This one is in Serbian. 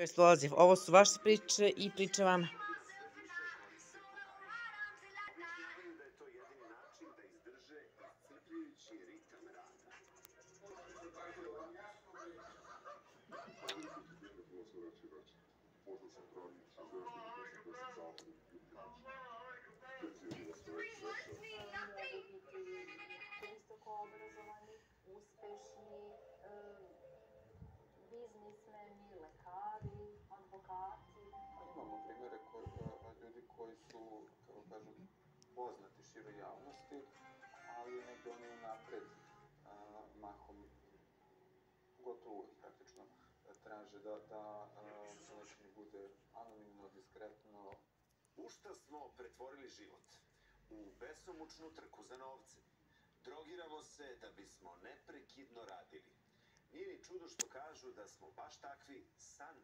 Jest dolazi. Ovo su vaše priče i priče vam. Objašnjavaju da je to poznati široj javnosti, ali negdje oni unapred a, mahom gotovo uvijek praktično a, traže da, da ponašanje bude anonimno, diskretno. U šta smo pretvorili život? U besomučnu trku za novcem. Drogiramo se da bismo neprekidno radili. Nije ni čudo što kažu da smo baš takvi san